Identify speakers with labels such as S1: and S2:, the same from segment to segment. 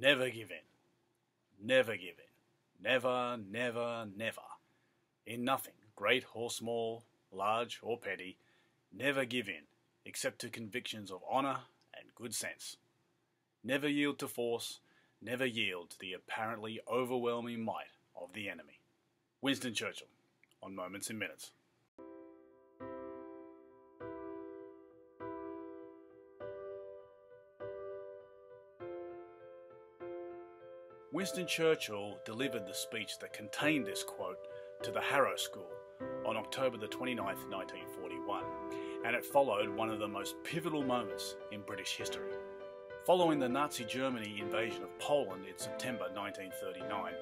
S1: Never give in. Never give in. Never, never, never. In nothing, great or small, large or petty, never give in, except to convictions of honour and good sense. Never yield to force, never yield to the apparently overwhelming might of the enemy. Winston Churchill, on Moments in Minutes. Winston Churchill delivered the speech that contained this quote to the Harrow School on October the 29th, 1941, and it followed one of the most pivotal moments in British history. Following the Nazi Germany invasion of Poland in September 1939,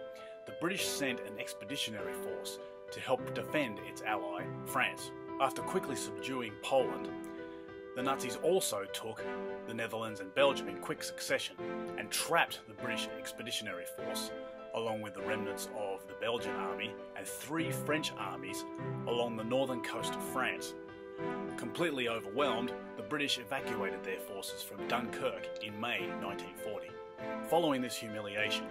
S1: the British sent an expeditionary force to help defend its ally, France. After quickly subduing Poland, the Nazis also took the Netherlands and Belgium in quick succession and trapped the British Expeditionary Force, along with the remnants of the Belgian army and three French armies along the northern coast of France. Completely overwhelmed, the British evacuated their forces from Dunkirk in May 1940. Following this humiliation,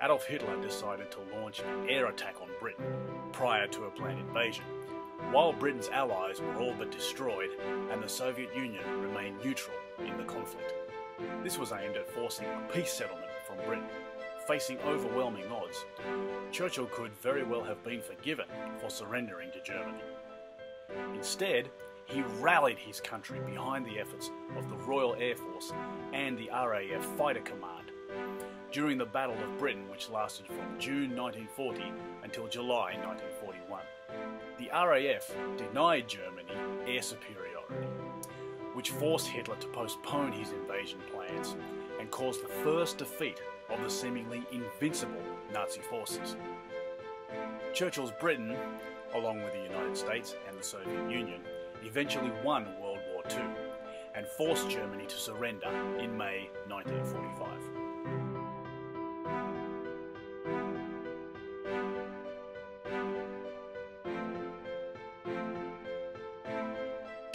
S1: Adolf Hitler decided to launch an air attack on Britain prior to a planned invasion while Britain's allies were all but destroyed and the Soviet Union remained neutral in the conflict. This was aimed at forcing a peace settlement from Britain. Facing overwhelming odds, Churchill could very well have been forgiven for surrendering to Germany. Instead, he rallied his country behind the efforts of the Royal Air Force and the RAF Fighter Command during the Battle of Britain, which lasted from June 1940 until July 1941 the RAF denied Germany air superiority, which forced Hitler to postpone his invasion plans and caused the first defeat of the seemingly invincible Nazi forces. Churchill's Britain, along with the United States and the Soviet Union, eventually won World War II and forced Germany to surrender in May 1945.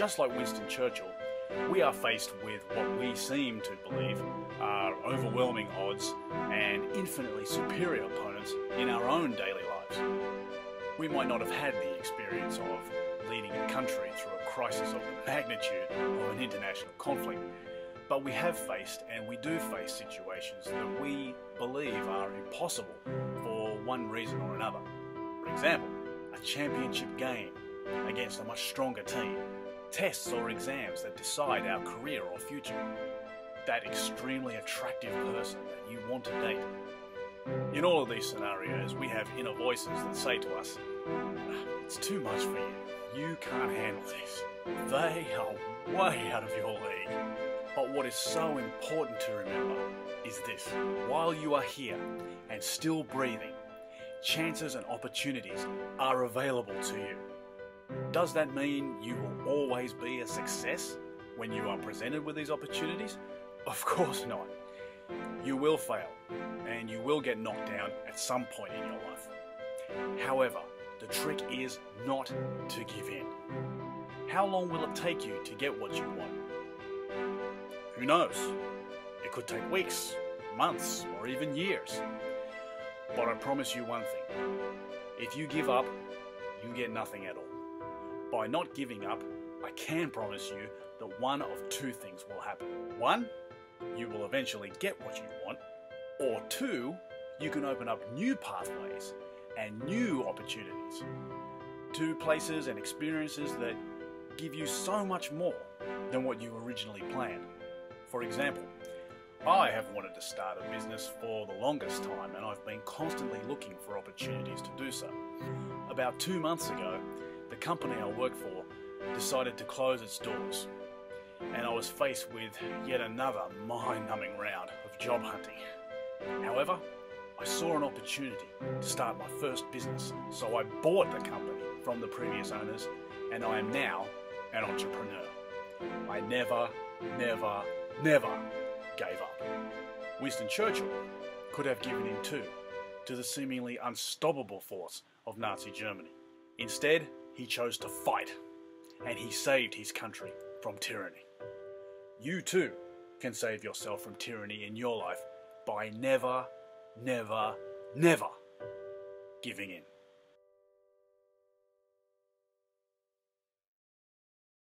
S1: Just like Winston Churchill, we are faced with what we seem to believe are overwhelming odds and infinitely superior opponents in our own daily lives. We might not have had the experience of leading a country through a crisis of the magnitude of an international conflict, but we have faced and we do face situations that we believe are impossible for one reason or another. For example, a championship game against a much stronger team tests or exams that decide our career or future. That extremely attractive person that you want to date. In all of these scenarios, we have inner voices that say to us, It's too much for you. You can't handle this. They are way out of your league. But what is so important to remember is this while you are here and still breathing, chances and opportunities are available to you. Does that mean you will always be a success when you are presented with these opportunities? Of course not. You will fail, and you will get knocked down at some point in your life. However, the trick is not to give in. How long will it take you to get what you want? Who knows? It could take weeks, months, or even years. But I promise you one thing if you give up, you get nothing at all by not giving up, I can promise you that one of two things will happen. One, you will eventually get what you want, or two, you can open up new pathways and new opportunities to places and experiences that give you so much more than what you originally planned. For example, I have wanted to start a business for the longest time and I've been constantly looking for opportunities to do so. About two months ago, company I work for decided to close its doors, and I was faced with yet another mind numbing round of job hunting. However, I saw an opportunity to start my first business, so I bought the company from the previous owners, and I am now an entrepreneur. I never, never, never gave up. Winston Churchill could have given in too to the seemingly unstoppable force of Nazi Germany. Instead, he chose to fight, and he saved his country from tyranny. You too can save yourself from tyranny in your life by never, never, never giving in.